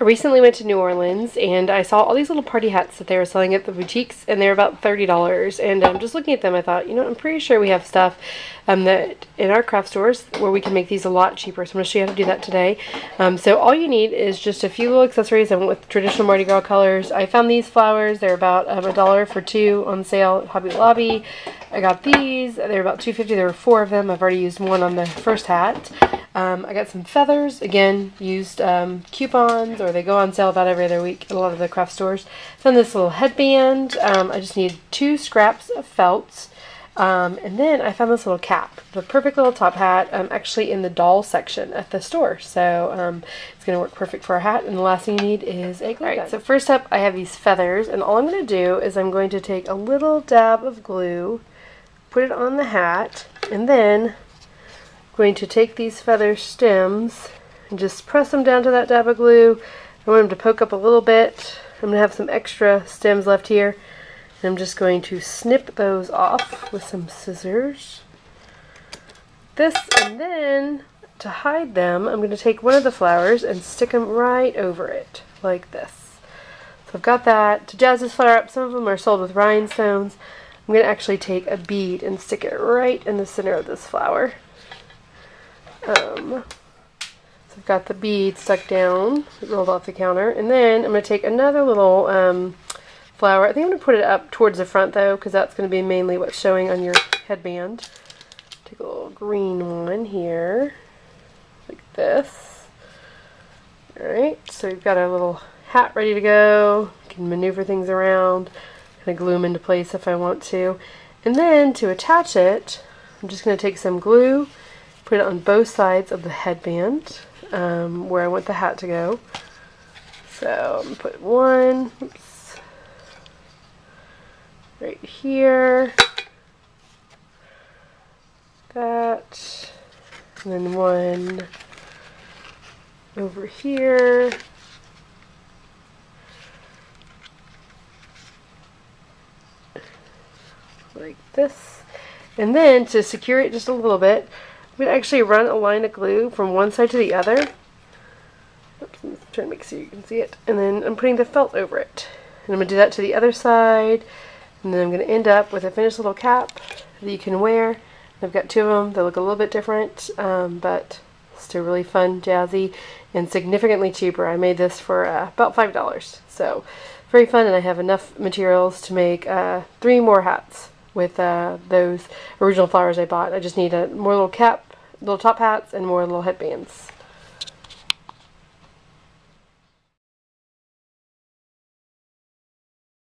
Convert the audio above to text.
I recently went to New Orleans and I saw all these little party hats that they were selling at the boutiques and they're about $30 and um, just looking at them I thought you know I'm pretty sure we have stuff um, that in our craft stores where we can make these a lot cheaper. So I'm going to show you how to do that today. Um, so all you need is just a few little accessories I went with traditional Mardi Gras colors. I found these flowers they're about um, a dollar for two on sale at Hobby Lobby. I got these they're about 2.50 there were four of them. I've already used one on the first hat um, I got some feathers, again, used um, coupons, or they go on sale about every other week at a lot of the craft stores. Then this little headband. Um, I just need two scraps of felt. Um, and then I found this little cap, the perfect little top hat, um, actually in the doll section at the store. So um, it's going to work perfect for a hat. And the last thing you need is a glue Alright, so first up I have these feathers. And all I'm going to do is I'm going to take a little dab of glue, put it on the hat, and then going to take these feather stems and just press them down to that dab of glue. I want them to poke up a little bit. I'm going to have some extra stems left here. And I'm just going to snip those off with some scissors. This, and then to hide them, I'm going to take one of the flowers and stick them right over it, like this. So I've got that. To jazz this flower up, some of them are sold with rhinestones. I'm going to actually take a bead and stick it right in the center of this flower. Um, so I've got the bead stuck down, rolled off the counter, and then I'm going to take another little um, flower. I think I'm going to put it up towards the front though, because that's going to be mainly what's showing on your headband. Take a little green one here, like this. Alright, so we've got our little hat ready to go. can maneuver things around, kind of glue them into place if I want to. And then to attach it, I'm just going to take some glue put it on both sides of the headband um, where I want the hat to go. So I'm put one oops, right here, that, and then one over here. like this. And then to secure it just a little bit, I'm going to actually run a line of glue from one side to the other. Oops, I'm trying to make sure you can see it. And then I'm putting the felt over it. And I'm going to do that to the other side. And then I'm going to end up with a finished little cap that you can wear. I've got two of them. They look a little bit different, um, but still really fun, jazzy, and significantly cheaper. I made this for uh, about $5. So very fun, and I have enough materials to make uh, three more hats with uh, those original flowers I bought. I just need a more little cap little top hats and more little headbands.